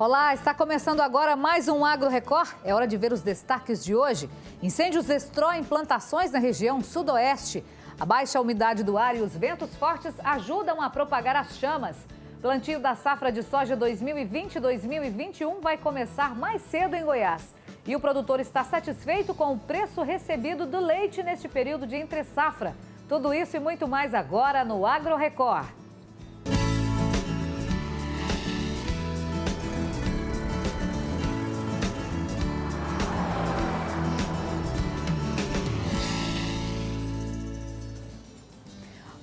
Olá, está começando agora mais um Agro Record. É hora de ver os destaques de hoje. Incêndios destroem plantações na região sudoeste. A baixa umidade do ar e os ventos fortes ajudam a propagar as chamas. Plantio da safra de soja 2020-2021 vai começar mais cedo em Goiás. E o produtor está satisfeito com o preço recebido do leite neste período de entre-safra. Tudo isso e muito mais agora no Agro Record.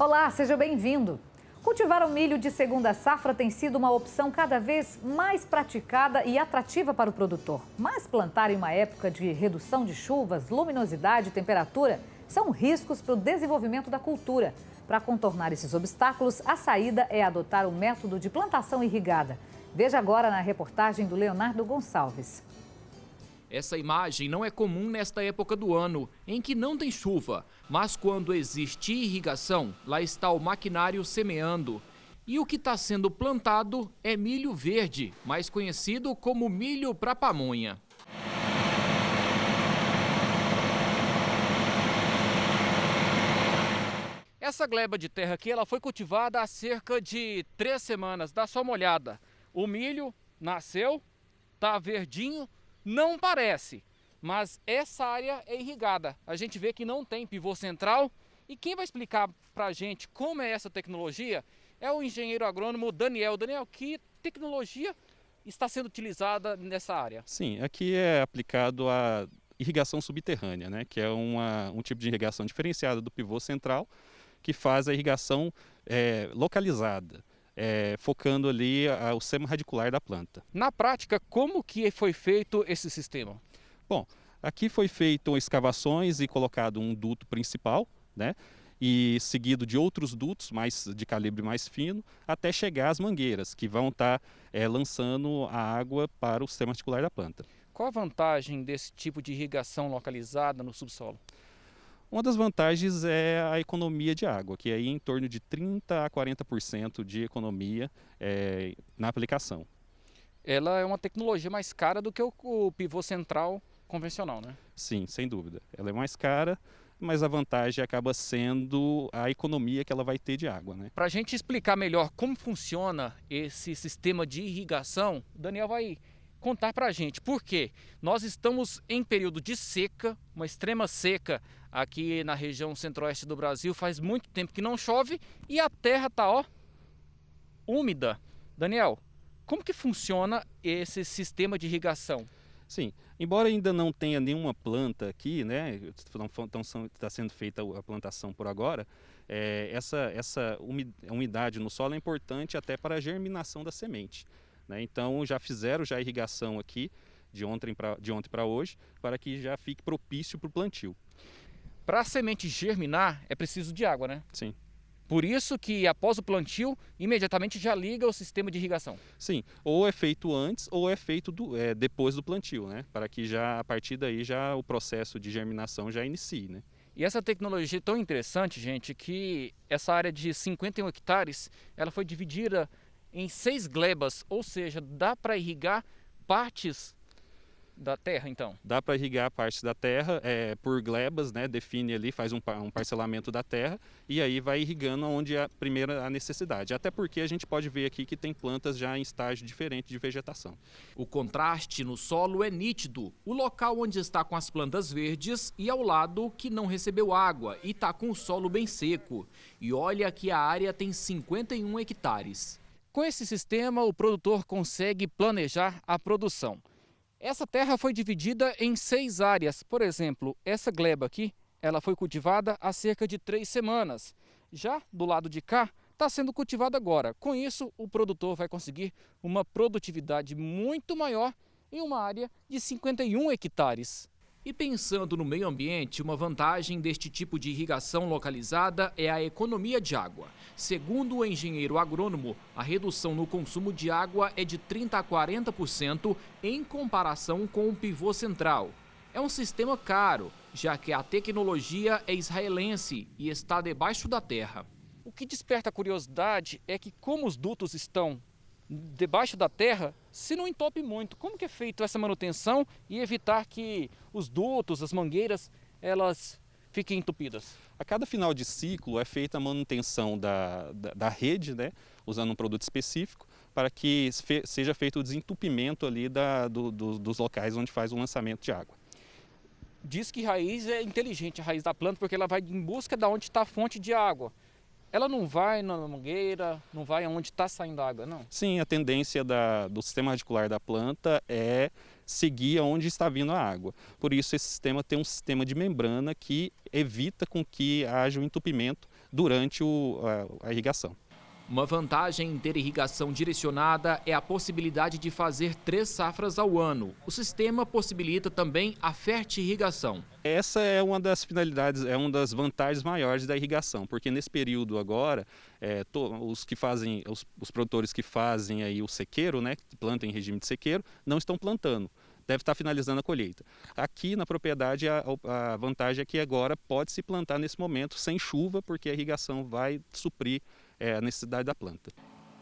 Olá, seja bem-vindo. Cultivar o milho de segunda safra tem sido uma opção cada vez mais praticada e atrativa para o produtor. Mas plantar em uma época de redução de chuvas, luminosidade e temperatura são riscos para o desenvolvimento da cultura. Para contornar esses obstáculos, a saída é adotar o método de plantação irrigada. Veja agora na reportagem do Leonardo Gonçalves. Essa imagem não é comum nesta época do ano, em que não tem chuva, mas quando existe irrigação, lá está o maquinário semeando. E o que está sendo plantado é milho verde, mais conhecido como milho para pamonha. Essa gleba de terra aqui ela foi cultivada há cerca de três semanas. Dá só uma olhada. O milho nasceu, tá verdinho, não parece, mas essa área é irrigada. A gente vê que não tem pivô central. E quem vai explicar para a gente como é essa tecnologia é o engenheiro agrônomo Daniel. Daniel, que tecnologia está sendo utilizada nessa área? Sim, aqui é aplicado a irrigação subterrânea, né, que é uma, um tipo de irrigação diferenciada do pivô central, que faz a irrigação é, localizada é, focando ali a, o sema radicular da planta. Na prática, como que foi feito esse sistema? Bom, aqui foi feito escavações e colocado um duto principal, né? E seguido de outros dutos mais de calibre mais fino, até chegar às mangueiras, que vão estar tá, é, lançando a água para o sistema articular da planta. Qual a vantagem desse tipo de irrigação localizada no subsolo? Uma das vantagens é a economia de água, que é em torno de 30% a 40% de economia é, na aplicação. Ela é uma tecnologia mais cara do que o, o pivô central convencional, né? Sim, sem dúvida. Ela é mais cara, mas a vantagem acaba sendo a economia que ela vai ter de água. Né? Para a gente explicar melhor como funciona esse sistema de irrigação, o Daniel vai contar para a gente por quê. Nós estamos em período de seca, uma extrema seca aqui na região centro-oeste do Brasil. Faz muito tempo que não chove e a terra está ó, úmida. Daniel, como que funciona esse sistema de irrigação? Sim, embora ainda não tenha nenhuma planta aqui, né, está sendo feita a plantação por agora, é, essa, essa umidade no solo é importante até para a germinação da semente. Né? Então já fizeram já a irrigação aqui de ontem para de ontem para hoje para que já fique propício para o plantio. Para a semente germinar é preciso de água, né? Sim. Por isso que após o plantio, imediatamente já liga o sistema de irrigação. Sim, ou é feito antes ou é feito do, é, depois do plantio, né? Para que já a partir daí já o processo de germinação já inicie, né? E essa tecnologia é tão interessante, gente, que essa área de 51 hectares, ela foi dividida em seis glebas, ou seja, dá para irrigar partes da terra, então? Dá para irrigar partes da terra é, por glebas, né? Define ali, faz um, um, parcelamento da terra e aí vai irrigando onde é a primeira a necessidade. Até porque a gente pode ver aqui que tem plantas já em estágio diferente de vegetação. O contraste no solo é nítido. O local onde está com as plantas verdes e ao lado que não recebeu água e está com o solo bem seco. E olha que a área tem 51 hectares. Com esse sistema, o produtor consegue planejar a produção. Essa terra foi dividida em seis áreas. Por exemplo, essa gleba aqui, ela foi cultivada há cerca de três semanas. Já do lado de cá, está sendo cultivada agora. Com isso, o produtor vai conseguir uma produtividade muito maior em uma área de 51 hectares. E pensando no meio ambiente, uma vantagem deste tipo de irrigação localizada é a economia de água. Segundo o engenheiro agrônomo, a redução no consumo de água é de 30 a 40% em comparação com o pivô central. É um sistema caro, já que a tecnologia é israelense e está debaixo da terra. O que desperta curiosidade é que, como os dutos estão debaixo da terra, se não entope muito. Como que é feito essa manutenção e evitar que os dutos, as mangueiras, elas fiquem entupidas? A cada final de ciclo é feita a manutenção da, da, da rede, né, usando um produto específico, para que seja feito o desentupimento ali da, do, do, dos locais onde faz o lançamento de água. Diz que raiz é inteligente, a raiz da planta, porque ela vai em busca de onde está a fonte de água. Ela não vai na mangueira, não vai aonde está saindo água, não? Sim, a tendência da, do sistema radicular da planta é seguir aonde está vindo a água. Por isso esse sistema tem um sistema de membrana que evita com que haja um entupimento durante o, a, a irrigação. Uma vantagem em ter irrigação direcionada é a possibilidade de fazer três safras ao ano. O sistema possibilita também a fertirrigação. Essa é uma das finalidades, é uma das vantagens maiores da irrigação, porque nesse período agora, é, to, os que fazem, os, os, produtores que fazem aí o sequeiro, né, que plantam em regime de sequeiro, não estão plantando deve estar finalizando a colheita. Aqui na propriedade a, a vantagem é que agora pode se plantar nesse momento sem chuva, porque a irrigação vai suprir é, a necessidade da planta.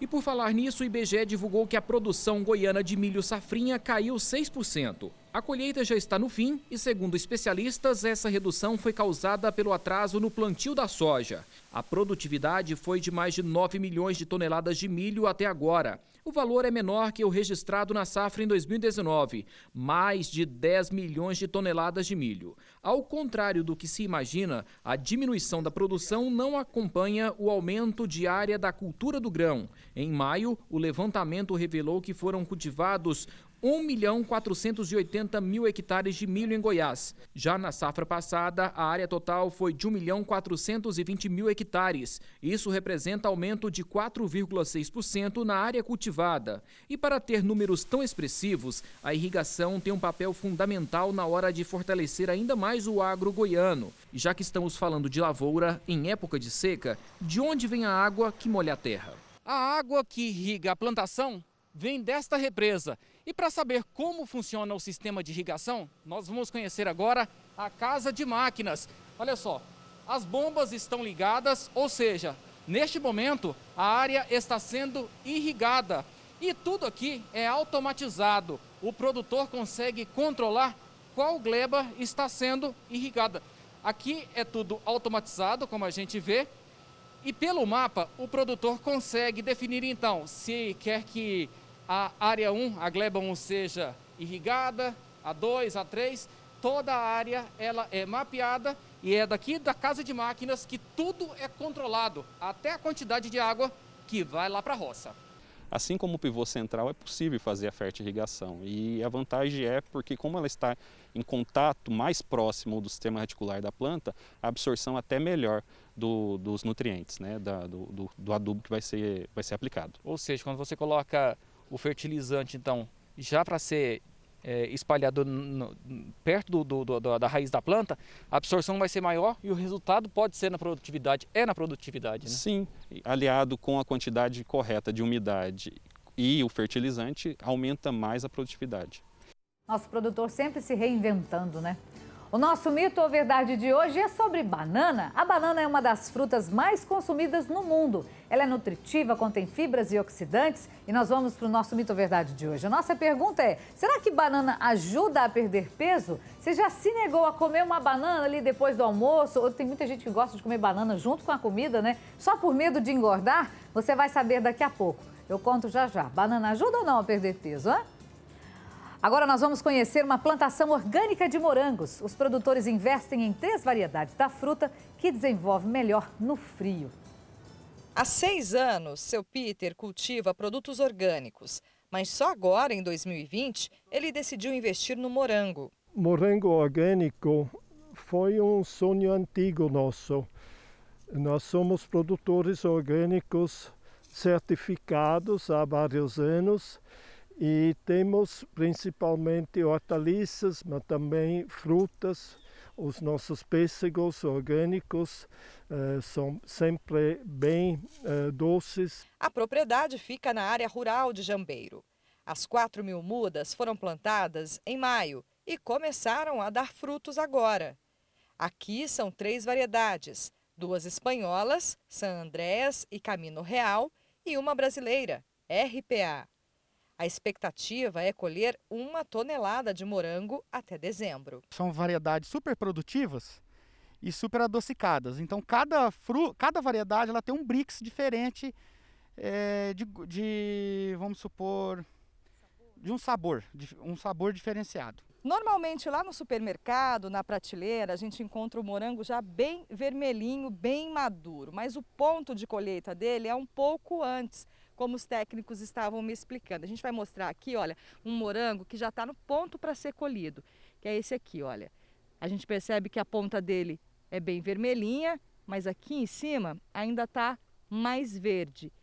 E por falar nisso, o IBGE divulgou que a produção goiana de milho safrinha caiu 6%. A colheita já está no fim e, segundo especialistas, essa redução foi causada pelo atraso no plantio da soja. A produtividade foi de mais de 9 milhões de toneladas de milho até agora. O valor é menor que o registrado na safra em 2019, mais de 10 milhões de toneladas de milho. Ao contrário do que se imagina, a diminuição da produção não acompanha o aumento de área da cultura do grão. Em maio, o levantamento revelou que foram cultivados 1 milhão 480 mil hectares de milho em Goiás. Já na safra passada, a área total foi de 1 milhão 420 mil hectares. Isso representa aumento de 4,6% na área cultivada. E para ter números tão expressivos, a irrigação tem um papel fundamental na hora de fortalecer ainda mais o agro goiano. Já que estamos falando de lavoura em época de seca, de onde vem a água que molha a terra? A água que irriga a plantação vem desta represa. E para saber como funciona o sistema de irrigação, nós vamos conhecer agora a casa de máquinas. Olha só, as bombas estão ligadas, ou seja, neste momento a área está sendo irrigada. E tudo aqui é automatizado. O produtor consegue controlar qual gleba está sendo irrigada. Aqui é tudo automatizado, como a gente vê. E pelo mapa, o produtor consegue definir então se quer que a área 1, a gleba 1 seja irrigada, a 2, a 3, toda a área ela é mapeada e é daqui da casa de máquinas que tudo é controlado, até a quantidade de água que vai lá para a roça. Assim como o pivô central, é possível fazer a fertirrigação. E a vantagem é porque, como ela está em contato mais próximo do sistema reticular da planta, a absorção até melhor do, dos nutrientes, né, da, do, do, do adubo que vai ser, vai ser aplicado. Ou seja, quando você coloca o fertilizante, então, já para ser é, espalhado no, perto do, do, do, da raiz da planta, a absorção vai ser maior e o resultado pode ser na produtividade, é na produtividade. Né? Sim, aliado com a quantidade correta de umidade e o fertilizante, aumenta mais a produtividade. Nosso produtor sempre se reinventando, né? O nosso mito ou verdade de hoje é sobre banana. A banana é uma das frutas mais consumidas no mundo. Ela é nutritiva, contém fibras e oxidantes. E nós vamos para o nosso mito ou verdade de hoje. A nossa pergunta é: será que banana ajuda a perder peso? Você já se negou a comer uma banana ali depois do almoço? Ou tem muita gente que gosta de comer banana junto com a comida, né? Só por medo de engordar? Você vai saber daqui a pouco. Eu conto já já. Banana ajuda ou não a perder peso, hein? Agora nós vamos conhecer uma plantação orgânica de morangos. Os produtores investem em três variedades da fruta que desenvolve melhor no frio. Há seis anos, seu Peter cultiva produtos orgânicos, mas só agora, em 2020, ele decidiu investir no morango. Morango orgânico foi um sonho antigo nosso. Nós somos produtores orgânicos certificados há vários anos e temos principalmente hortaliças, mas também frutas. Os nossos pêssegos orgânicos uh, são sempre bem uh, doces. A propriedade fica na área rural de Jambeiro. As 4 mil mudas foram plantadas em maio e começaram a dar frutos agora. Aqui são três variedades: duas espanholas, San Andréas e Camino Real, e uma brasileira, RPA. A expectativa é colher uma tonelada de morango até dezembro. São variedades super produtivas e super adocicadas. Então, cada, fru, cada variedade ela tem um brix diferente é, de, de, vamos supor, de um sabor, de um sabor diferenciado. Normalmente lá no supermercado, na prateleira, a gente encontra o morango já bem vermelhinho, bem maduro, mas o ponto de colheita dele é um pouco antes, como os técnicos estavam me explicando. A gente vai mostrar aqui, olha, um morango que já está no ponto para ser colhido, que é esse aqui, olha. A gente percebe que a ponta dele é bem vermelhinha, mas aqui em cima ainda está mais verde.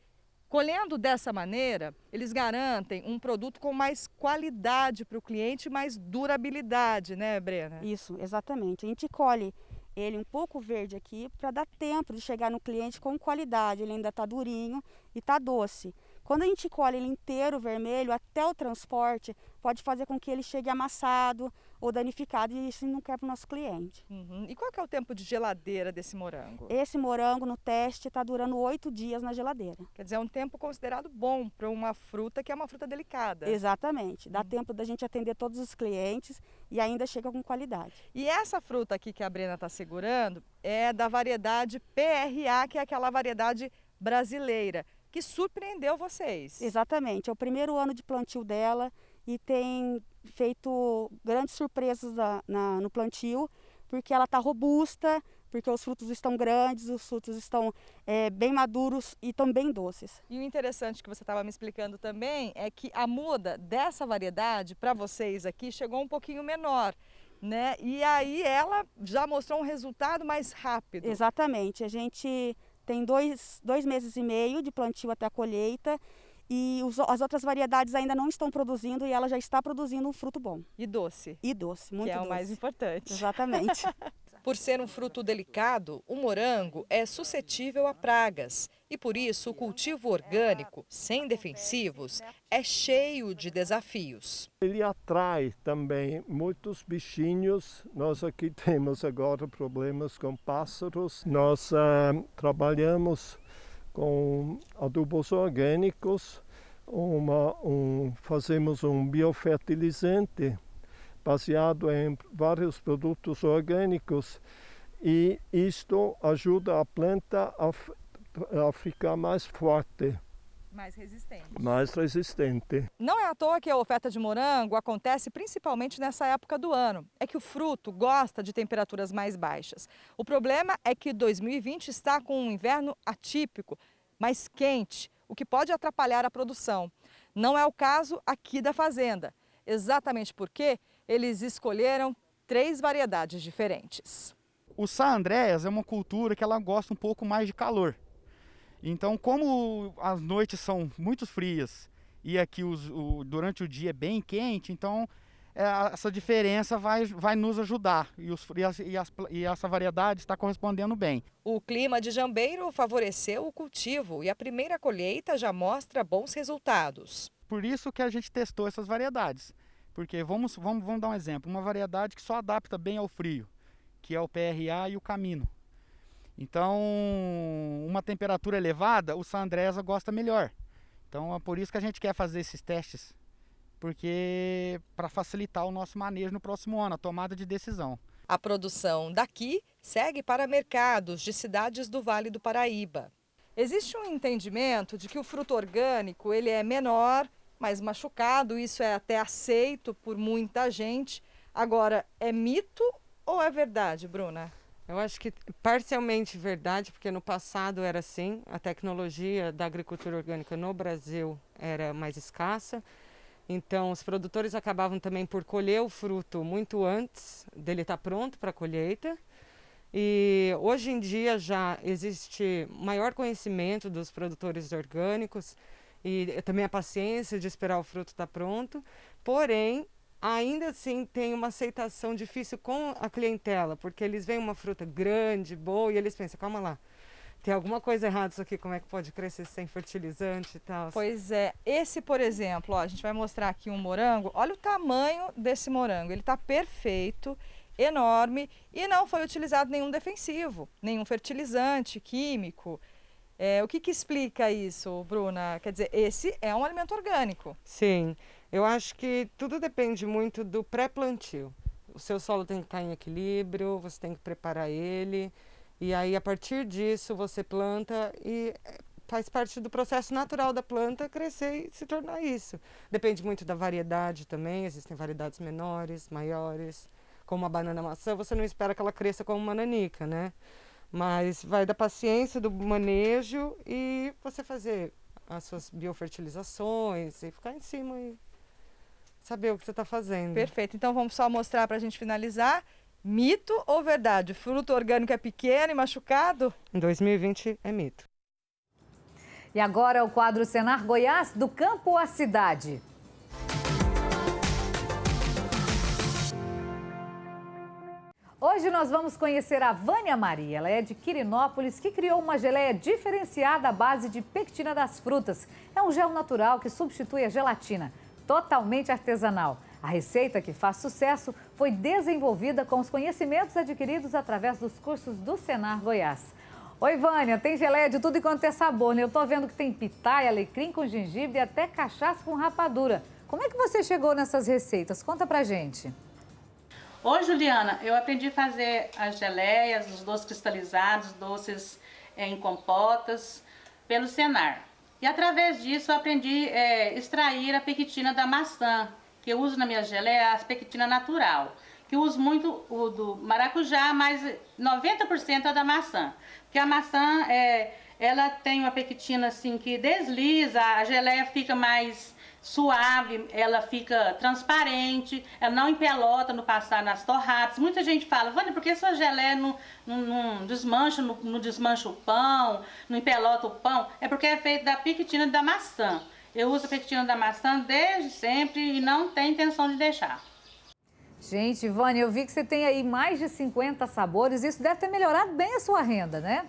Colhendo dessa maneira, eles garantem um produto com mais qualidade para o cliente, mais durabilidade, né, Brena? Isso, exatamente. A gente colhe ele um pouco verde aqui para dar tempo de chegar no cliente com qualidade. Ele ainda está durinho e está doce. Quando a gente colhe ele inteiro vermelho, até o transporte, pode fazer com que ele chegue amassado ou danificado e isso não quer para o nosso cliente. Uhum. E qual é o tempo de geladeira desse morango? Esse morango no teste está durando oito dias na geladeira. Quer dizer, é um tempo considerado bom para uma fruta que é uma fruta delicada. Exatamente. Dá uhum. tempo da gente atender todos os clientes e ainda chega com qualidade. E essa fruta aqui que a Brena está segurando é da variedade PRA, que é aquela variedade brasileira que surpreendeu vocês. Exatamente, é o primeiro ano de plantio dela e tem feito grandes surpresas na, na, no plantio, porque ela está robusta, porque os frutos estão grandes, os frutos estão é, bem maduros e estão bem doces. E o interessante que você estava me explicando também é que a muda dessa variedade para vocês aqui chegou um pouquinho menor. Né? E aí ela já mostrou um resultado mais rápido. Exatamente. A gente tem dois, dois meses e meio de plantio até a colheita e os, as outras variedades ainda não estão produzindo e ela já está produzindo um fruto bom. E doce. E doce, muito que é doce. o mais importante. Exatamente. Por ser um fruto delicado, o morango é suscetível a pragas e por isso o cultivo orgânico, sem defensivos, é cheio de desafios. Ele atrai também muitos bichinhos. Nós aqui temos agora problemas com pássaros. Nós uh, trabalhamos com adubos orgânicos, uma, um, fazemos um biofertilizante baseado em vários produtos orgânicos e isto ajuda a planta a, a ficar mais forte. Mais resistente. Mais resistente. Não é à toa que a oferta de morango acontece principalmente nessa época do ano. É que o fruto gosta de temperaturas mais baixas. O problema é que 2020 está com um inverno atípico, mais quente, o que pode atrapalhar a produção. Não é o caso aqui da fazenda, exatamente porque eles escolheram três variedades diferentes. O Sá Andréas é uma cultura que ela gosta um pouco mais de calor. Então, como as noites são muito frias e aqui os, o, durante o dia é bem quente, então é, essa diferença vai, vai nos ajudar e, os, e, as, e, as, e essa variedade está correspondendo bem. O clima de Jambeiro favoreceu o cultivo e a primeira colheita já mostra bons resultados. Por isso que a gente testou essas variedades. Porque vamos, vamos, vamos dar um exemplo, uma variedade que só adapta bem ao frio, que é o PRA e o Camino. Então, uma temperatura elevada, o San Andresa gosta melhor. Então, é por isso que a gente quer fazer esses testes, porque para facilitar o nosso manejo no próximo ano, a tomada de decisão. A produção daqui segue para mercados de cidades do Vale do Paraíba. Existe um entendimento de que o fruto orgânico ele é menor mais machucado, isso é até aceito por muita gente. Agora, é mito ou é verdade, Bruna? Eu acho que parcialmente verdade, porque no passado era assim, a tecnologia da agricultura orgânica no Brasil era mais escassa. Então, os produtores acabavam também por colher o fruto muito antes dele estar pronto para a colheita. E hoje em dia já existe maior conhecimento dos produtores orgânicos, e também a paciência de esperar o fruto estar pronto. Porém, ainda assim tem uma aceitação difícil com a clientela, porque eles veem uma fruta grande, boa, e eles pensam, calma lá, tem alguma coisa errada isso aqui, como é que pode crescer sem fertilizante e tal? Pois é, esse por exemplo, ó, a gente vai mostrar aqui um morango, olha o tamanho desse morango, ele está perfeito, enorme e não foi utilizado nenhum defensivo, nenhum fertilizante químico. É, o que, que explica isso, Bruna? Quer dizer, esse é um alimento orgânico. Sim, eu acho que tudo depende muito do pré-plantio. O seu solo tem que estar em equilíbrio, você tem que preparar ele, e aí a partir disso você planta e eh, faz parte do processo natural da planta crescer e se tornar isso. Depende muito da variedade também, existem variedades menores, maiores. Como a banana maçã, você não espera que ela cresça como uma nanica, né? Mas vai da paciência, do manejo e você fazer as suas biofertilizações e ficar em cima e saber o que você está fazendo. Perfeito. Então vamos só mostrar para a gente finalizar. Mito ou verdade? O fruto orgânico é pequeno e machucado? Em 2020 é mito. E agora o quadro Senar Goiás, do campo à cidade. Hoje nós vamos conhecer a Vânia Maria. Ela é de Quirinópolis, que criou uma geleia diferenciada à base de pectina das frutas. É um gel natural que substitui a gelatina, totalmente artesanal. A receita que faz sucesso foi desenvolvida com os conhecimentos adquiridos através dos cursos do Senar Goiás. Oi, Vânia, tem geleia de tudo e quanto é sabor, né? Eu tô vendo que tem pitaia, alecrim com gengibre e até cachaça com rapadura. Como é que você chegou nessas receitas? Conta pra gente. Oi, Juliana, eu aprendi a fazer as geleias, os doces cristalizados, doces é, em compotas, pelo Senar. E através disso eu aprendi a é, extrair a pequitina da maçã, que eu uso na minha geleia, a pequitina natural. Que eu uso muito o do maracujá, mas 90% é da maçã. Porque a maçã, é, ela tem uma pequitina assim que desliza, a geleia fica mais suave, ela fica transparente, ela não empelota no passar nas torradas. Muita gente fala, Vânia, por que sua geleia não, não, não desmancha, não, não, desmancha o pão, não empelota o pão? É porque é feito da pectina da maçã. Eu uso a pectina da maçã desde sempre e não tenho intenção de deixar. Gente, Vânia, eu vi que você tem aí mais de 50 sabores. Isso deve ter melhorado bem a sua renda, né?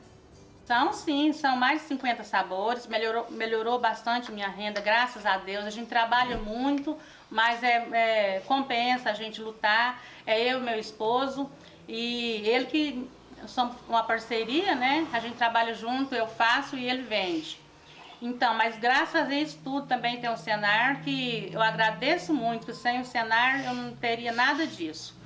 São sim, são mais de 50 sabores, melhorou, melhorou bastante minha renda, graças a Deus. A gente trabalha muito, mas é, é compensa a gente lutar. É eu e meu esposo, e ele que somos uma parceria, né? A gente trabalha junto, eu faço e ele vende. Então, mas graças a isso tudo também tem o Senar, que eu agradeço muito, sem o Senar eu não teria nada disso.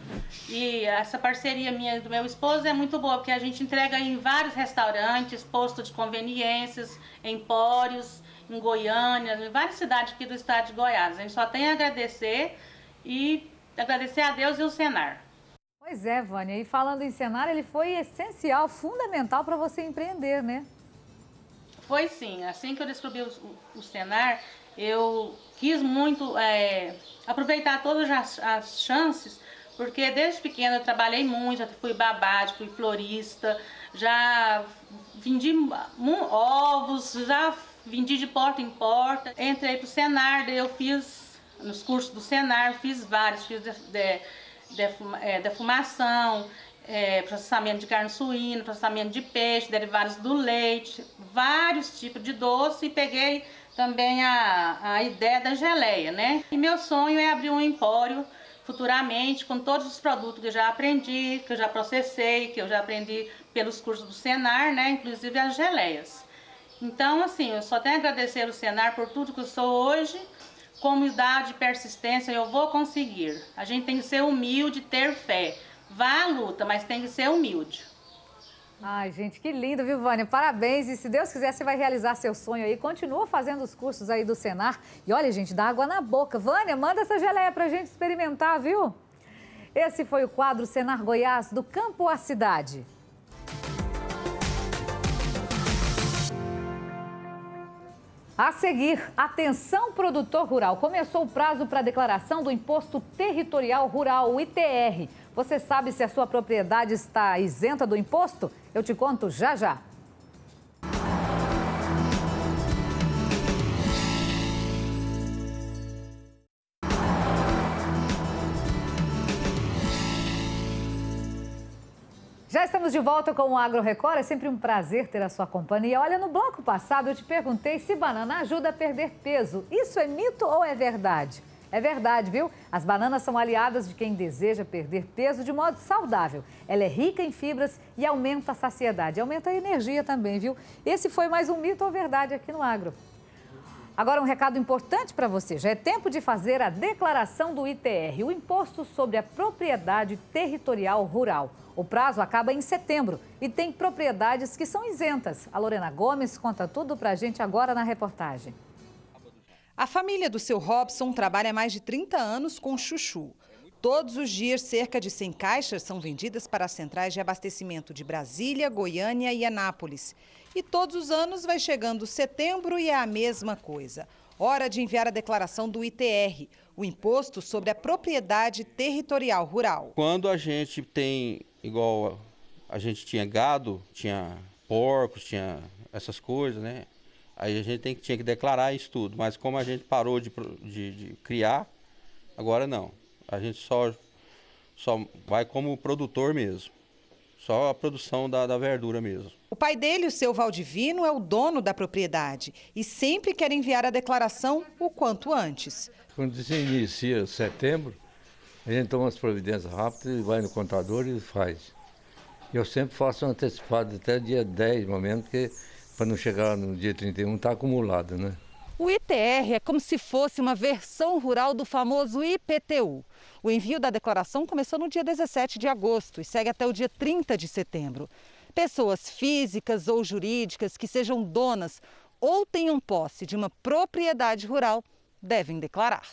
E essa parceria minha do meu esposo é muito boa, porque a gente entrega em vários restaurantes, posto de conveniências, empórios, em Goiânia, em várias cidades aqui do estado de Goiás. A gente só tem a agradecer e agradecer a Deus e o Senar. Pois é, Vânia. E falando em Senar, ele foi essencial, fundamental para você empreender, né? Foi sim. Assim que eu descobri o, o Senar, eu quis muito é, aproveitar todas as, as chances porque desde pequena eu trabalhei muito, já fui babá, fui florista, já vendi ovos, já vendi de porta em porta. Entrei pro Senar, eu fiz, nos cursos do Senar, fiz vários, fiz de, de, de, é, defumação, é, processamento de carne suína, processamento de peixe, derivados do leite, vários tipos de doce e peguei também a, a ideia da geleia, né? E meu sonho é abrir um empório futuramente com todos os produtos que eu já aprendi, que eu já processei, que eu já aprendi pelos cursos do Senar, né, inclusive as geleias. Então, assim, eu só tenho a agradecer ao Senar por tudo que eu sou hoje, com humildade e persistência eu vou conseguir. A gente tem que ser humilde, ter fé. Vá à luta, mas tem que ser humilde. Ai, gente, que lindo, viu, Vânia? Parabéns. E se Deus quiser, você vai realizar seu sonho aí. Continua fazendo os cursos aí do Senar. E olha, gente, dá água na boca. Vânia, manda essa geleia pra gente experimentar, viu? Esse foi o quadro Senar Goiás, do campo à cidade. A seguir, atenção produtor rural. Começou o prazo para declaração do Imposto Territorial Rural, o ITR. Você sabe se a sua propriedade está isenta do imposto? Eu te conto já já. Já estamos de volta com o Agro Record. É sempre um prazer ter a sua companhia. Olha, no bloco passado eu te perguntei se banana ajuda a perder peso. Isso é mito ou é verdade? É verdade, viu? As bananas são aliadas de quem deseja perder peso de modo saudável. Ela é rica em fibras e aumenta a saciedade. Aumenta a energia também, viu? Esse foi mais um mito ou verdade aqui no Agro. Agora, um recado importante para você: já é tempo de fazer a declaração do ITR, o Imposto sobre a Propriedade Territorial Rural. O prazo acaba em setembro e tem propriedades que são isentas. A Lorena Gomes conta tudo para a gente agora na reportagem. A família do seu Robson trabalha há mais de 30 anos com chuchu. Todos os dias, cerca de 100 caixas são vendidas para as centrais de abastecimento de Brasília, Goiânia e Anápolis. E todos os anos vai chegando setembro e é a mesma coisa. Hora de enviar a declaração do ITR, o Imposto sobre a Propriedade Territorial Rural. Quando a gente tem, igual a gente tinha gado, tinha porcos, tinha essas coisas, né? Aí a gente tem, tinha que declarar isso tudo. Mas como a gente parou de, de, de criar, agora não. A gente só, só vai como produtor mesmo. Só a produção da, da verdura mesmo. O pai dele, o seu Valdivino, é o dono da propriedade e sempre quer enviar a declaração o quanto antes. Quando se inicia setembro, a gente toma as providências rápidas e vai no contador e faz. Eu sempre faço antecipado até dia 10, momento, porque para não chegar no dia 31 está acumulado, né? O ITR é como se fosse uma versão rural do famoso IPTU. O envio da declaração começou no dia 17 de agosto e segue até o dia 30 de setembro. Pessoas físicas ou jurídicas que sejam donas ou tenham posse de uma propriedade rural devem declarar.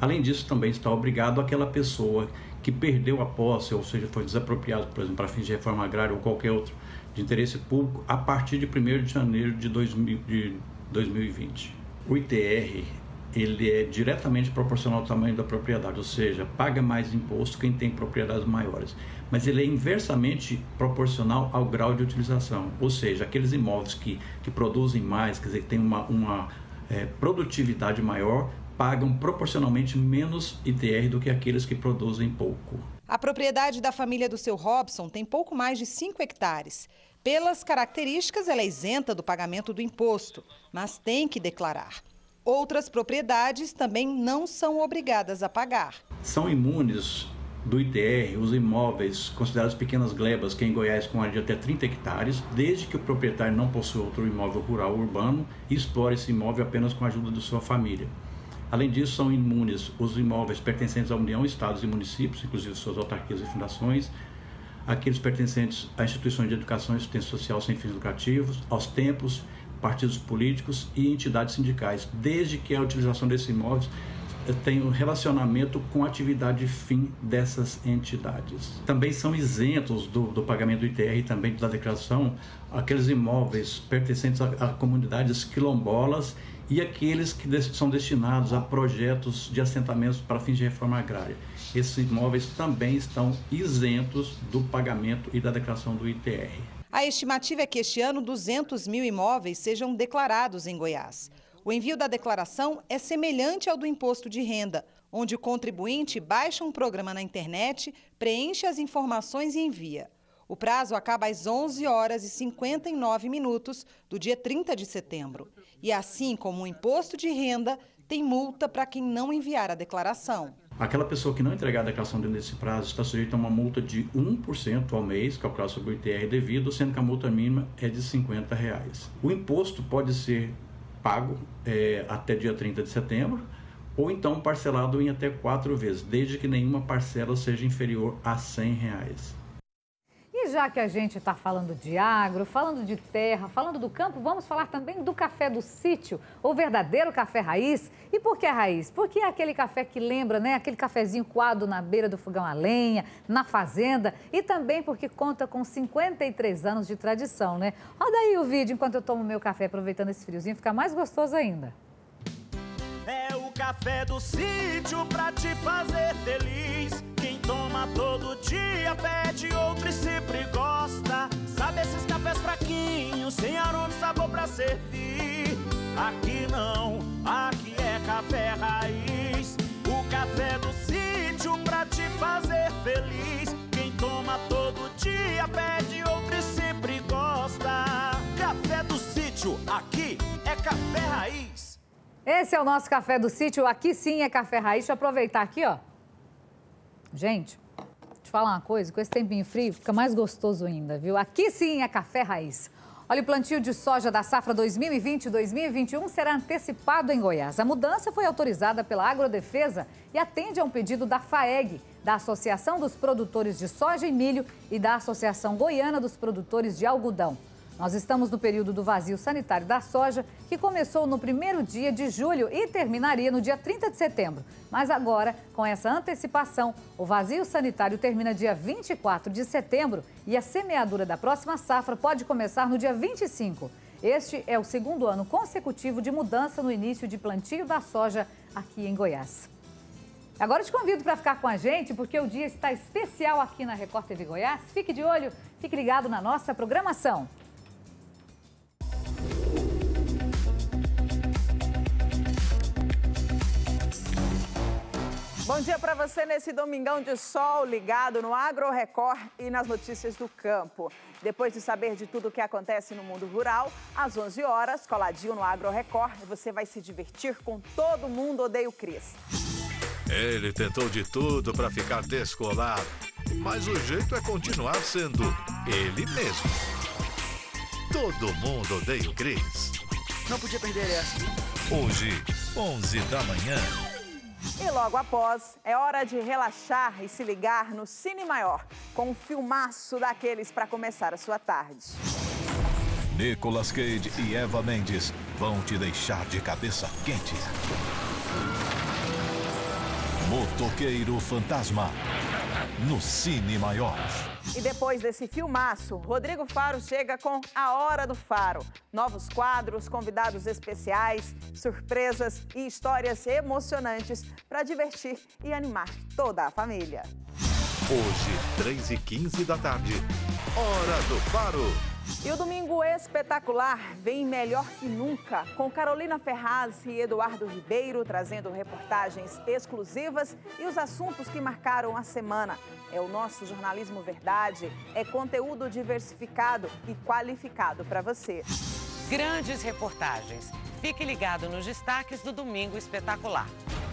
Além disso, também está obrigado aquela pessoa que perdeu a posse, ou seja, foi desapropriado, por exemplo, para fins de reforma agrária ou qualquer outro de interesse público, a partir de 1 de janeiro de, 2000, de 2020. O ITR ele é diretamente proporcional ao tamanho da propriedade, ou seja, paga mais imposto quem tem propriedades maiores. Mas ele é inversamente proporcional ao grau de utilização, ou seja, aqueles imóveis que, que produzem mais, quer dizer, que têm uma, uma é, produtividade maior, pagam proporcionalmente menos ITR do que aqueles que produzem pouco. A propriedade da família do seu Robson tem pouco mais de 5 hectares. Pelas características, ela é isenta do pagamento do imposto, mas tem que declarar. Outras propriedades também não são obrigadas a pagar. São imunes do ITR os imóveis considerados pequenas glebas, que em Goiás com área de até 30 hectares, desde que o proprietário não possua outro imóvel rural ou urbano e explore esse imóvel apenas com a ajuda de sua família. Além disso, são imunes os imóveis pertencentes à União, Estados e municípios, inclusive suas autarquias e fundações, aqueles pertencentes a instituições de educação e assistência social sem fins lucrativos, aos templos partidos políticos e entidades sindicais, desde que a utilização desses imóveis tenha um relacionamento com a atividade fim dessas entidades. Também são isentos do, do pagamento do ITR e também da declaração aqueles imóveis pertencentes a, a comunidades quilombolas e aqueles que são destinados a projetos de assentamentos para fins de reforma agrária. Esses imóveis também estão isentos do pagamento e da declaração do ITR. A estimativa é que este ano 200 mil imóveis sejam declarados em Goiás. O envio da declaração é semelhante ao do imposto de renda, onde o contribuinte baixa um programa na internet, preenche as informações e envia. O prazo acaba às 11 horas e 59 minutos do dia 30 de setembro. E assim como o imposto de renda, tem multa para quem não enviar a declaração. Aquela pessoa que não entregar a declaração dentro desse prazo está sujeita a uma multa de 1% ao mês, calculada sobre o ITR devido, sendo que a multa mínima é de 50 reais. O imposto pode ser pago é, até dia 30 de setembro, ou então parcelado em até quatro vezes, desde que nenhuma parcela seja inferior a 100 reais. Já que a gente está falando de agro, falando de terra, falando do campo, vamos falar também do café do sítio, o verdadeiro café raiz. E por que raiz? Porque é aquele café que lembra, né? Aquele cafezinho coado na beira do fogão a lenha, na fazenda. E também porque conta com 53 anos de tradição, né? Roda aí o vídeo enquanto eu tomo meu café, aproveitando esse friozinho, fica mais gostoso ainda. É o café do sítio pra te fazer feliz toma todo dia, pede outro e sempre gosta. Sabe esses cafés fraquinhos, sem aroma e sabor pra servir? Aqui não, aqui é café raiz. O café do sítio pra te fazer feliz. Quem toma todo dia, pede outro e sempre gosta. Café do sítio, aqui é café raiz. Esse é o nosso café do sítio. Aqui sim é café raiz. Deixa eu aproveitar aqui, ó. Gente, te falar uma coisa, com esse tempinho frio fica mais gostoso ainda, viu? Aqui sim é café raiz. Olha, o plantio de soja da safra 2020-2021 será antecipado em Goiás. A mudança foi autorizada pela Agrodefesa e atende a um pedido da FAEG, da Associação dos Produtores de Soja e Milho e da Associação Goiana dos Produtores de Algodão. Nós estamos no período do vazio sanitário da soja, que começou no primeiro dia de julho e terminaria no dia 30 de setembro. Mas agora, com essa antecipação, o vazio sanitário termina dia 24 de setembro e a semeadura da próxima safra pode começar no dia 25. Este é o segundo ano consecutivo de mudança no início de plantio da soja aqui em Goiás. Agora te convido para ficar com a gente, porque o dia está especial aqui na Record TV Goiás. Fique de olho, fique ligado na nossa programação. Bom dia para você nesse domingão de sol ligado no Agro Record e nas notícias do campo. Depois de saber de tudo o que acontece no mundo rural, às 11 horas, coladinho no Agro Record, você vai se divertir com Todo Mundo Odeia o Cris. Ele tentou de tudo para ficar descolado, mas o jeito é continuar sendo ele mesmo. Todo mundo odeia o Cris. Não podia perder essa. Hoje, 11 da manhã. E logo após, é hora de relaxar e se ligar no Cine Maior, com um filmaço daqueles para começar a sua tarde. Nicolas Cage e Eva Mendes vão te deixar de cabeça quente. Motoqueiro Fantasma, no Cine Maior. E depois desse filmaço, Rodrigo Faro chega com A Hora do Faro. Novos quadros, convidados especiais, surpresas e histórias emocionantes para divertir e animar toda a família. Hoje, 3 e 15 da tarde. Hora do Faro. E o domingo espetacular vem melhor que nunca, com Carolina Ferraz e Eduardo Ribeiro trazendo reportagens exclusivas e os assuntos que marcaram a semana. É o nosso jornalismo verdade, é conteúdo diversificado e qualificado para você. Grandes reportagens. Fique ligado nos destaques do Domingo Espetacular.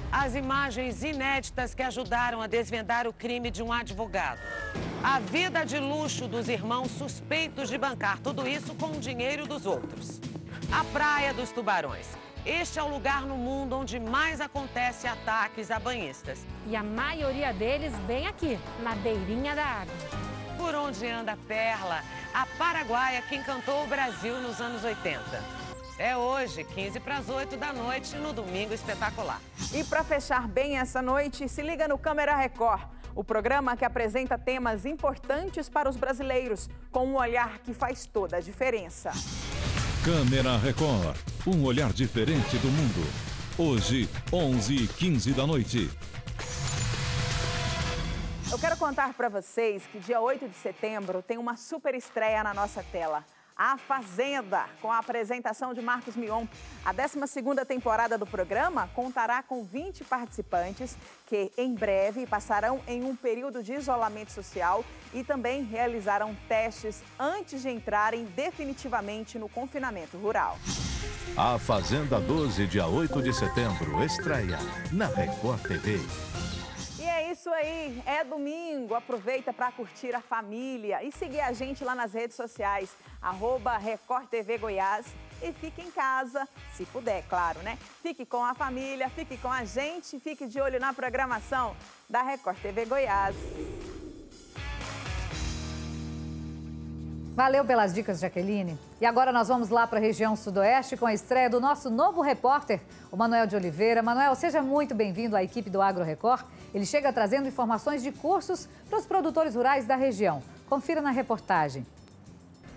As imagens inéditas que ajudaram a desvendar o crime de um advogado. A vida de luxo dos irmãos suspeitos de bancar tudo isso com o dinheiro dos outros. A Praia dos Tubarões. Este é o lugar no mundo onde mais acontece ataques a banhistas. E a maioria deles bem aqui, na beirinha da água. Por onde anda a Perla, a paraguaia que encantou o Brasil nos anos 80. É hoje, 15 para as 8 da noite, no Domingo Espetacular. E para fechar bem essa noite, se liga no Câmera Record, o programa que apresenta temas importantes para os brasileiros, com um olhar que faz toda a diferença. Câmera Record, um olhar diferente do mundo. Hoje, 11 e 15 da noite. Eu quero contar para vocês que dia 8 de setembro tem uma super estreia na nossa tela. A Fazenda, com a apresentação de Marcos Mion. A 12ª temporada do programa contará com 20 participantes que, em breve, passarão em um período de isolamento social e também realizarão testes antes de entrarem definitivamente no confinamento rural. A Fazenda 12, dia 8 de setembro, estreia na Record TV. Isso aí, é domingo. Aproveita para curtir a família e seguir a gente lá nas redes sociais, arroba Record TV Goiás. E fique em casa, se puder, claro, né? Fique com a família, fique com a gente, fique de olho na programação da Record TV Goiás. Valeu pelas dicas, Jaqueline. E agora nós vamos lá para a região sudoeste com a estreia do nosso novo repórter, o Manuel de Oliveira. Manuel, seja muito bem-vindo à equipe do Agro Record. Ele chega trazendo informações de cursos para os produtores rurais da região. Confira na reportagem.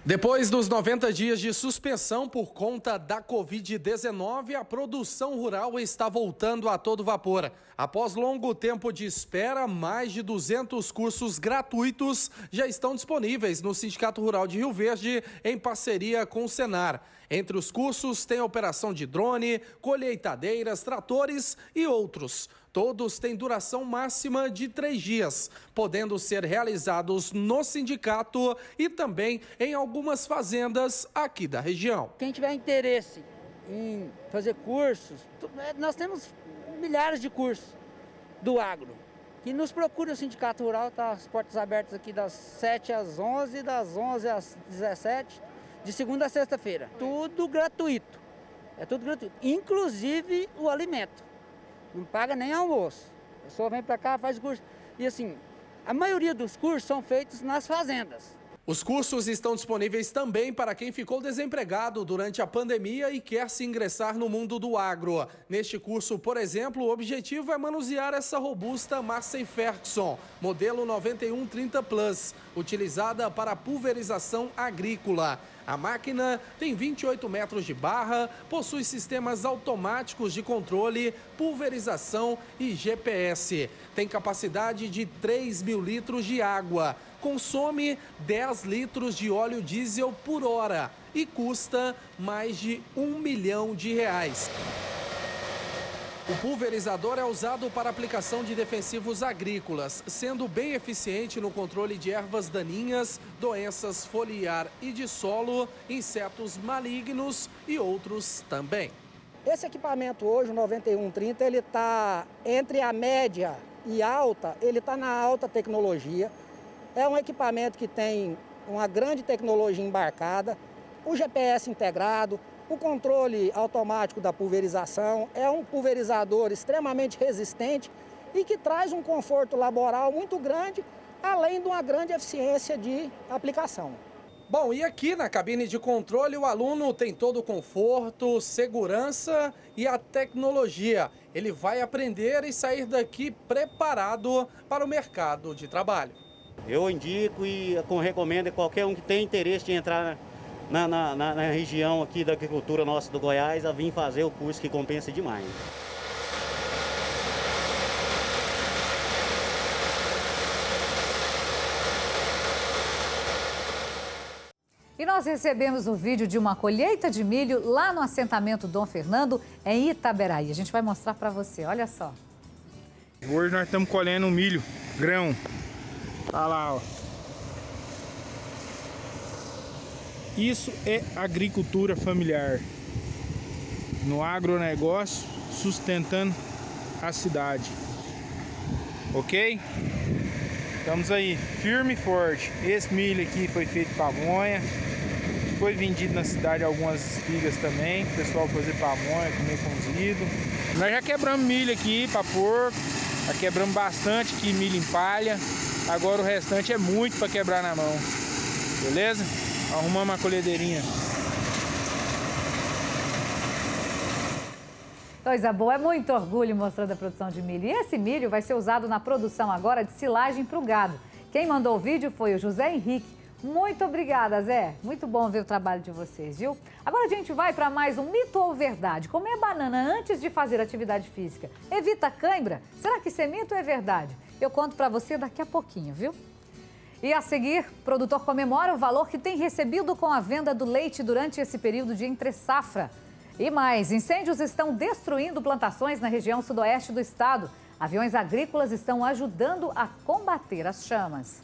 Depois dos 90 dias de suspensão por conta da Covid-19, a produção rural está voltando a todo vapor. Após longo tempo de espera, mais de 200 cursos gratuitos já estão disponíveis no Sindicato Rural de Rio Verde, em parceria com o Senar. Entre os cursos tem operação de drone, colheitadeiras, tratores e outros. Todos têm duração máxima de três dias, podendo ser realizados no sindicato e também em algumas fazendas aqui da região. Quem tiver interesse em fazer cursos. É, nós temos milhares de cursos do agro. Que nos procure o Sindicato Rural, tá as portas abertas aqui das 7 às 11, das 11 às 17, de segunda a sexta-feira. Tudo gratuito. É tudo gratuito. Inclusive o alimento. Não paga nem almoço. A pessoa vem para cá, faz curso. E assim, a maioria dos cursos são feitos nas fazendas. Os cursos estão disponíveis também para quem ficou desempregado durante a pandemia e quer se ingressar no mundo do agro. Neste curso, por exemplo, o objetivo é manusear essa robusta Massey Ferguson, modelo 9130 Plus, utilizada para pulverização agrícola. A máquina tem 28 metros de barra, possui sistemas automáticos de controle, pulverização e GPS. Tem capacidade de 3 mil litros de água, consome 10 litros de óleo diesel por hora e custa mais de um milhão de reais. O pulverizador é usado para aplicação de defensivos agrícolas, sendo bem eficiente no controle de ervas daninhas, doenças foliar e de solo, insetos malignos e outros também. Esse equipamento hoje, o 9130, ele está entre a média e alta, ele está na alta tecnologia. É um equipamento que tem uma grande tecnologia embarcada, o GPS integrado, o controle automático da pulverização é um pulverizador extremamente resistente e que traz um conforto laboral muito grande, além de uma grande eficiência de aplicação. Bom, e aqui na cabine de controle o aluno tem todo o conforto, segurança e a tecnologia. Ele vai aprender e sair daqui preparado para o mercado de trabalho. Eu indico e recomendo a qualquer um que tenha interesse de entrar na, na, na, na região aqui da agricultura nossa do Goiás a vir fazer o curso que compensa demais. E nós recebemos o vídeo de uma colheita de milho lá no assentamento Dom Fernando, em Itaberaí. A gente vai mostrar para você, olha só. Hoje nós estamos colhendo milho, grão. Tá lá, ó. Isso é agricultura familiar. No agronegócio, sustentando a cidade. Ok? Estamos aí, firme e forte. Esse milho aqui foi feito pamonha. Foi vendido na cidade algumas espigas também. O pessoal fazer pamonha, comer cozido. Nós já quebramos milho aqui para porco. Já quebramos bastante aqui milho em palha. Agora o restante é muito para quebrar na mão. Beleza? Arrumamos uma colhedeirinha. Coisa boa, é muito orgulho mostrando a produção de milho. E esse milho vai ser usado na produção agora de silagem para o gado. Quem mandou o vídeo foi o José Henrique. Muito obrigada, Zé. Muito bom ver o trabalho de vocês, viu? Agora a gente vai para mais um mito ou verdade. Comer banana antes de fazer atividade física evita cãibra? Será que isso é mito ou é verdade? Eu conto para você daqui a pouquinho, viu? E a seguir, produtor comemora o valor que tem recebido com a venda do leite durante esse período de entre-safra. E mais, incêndios estão destruindo plantações na região sudoeste do estado. Aviões agrícolas estão ajudando a combater as chamas.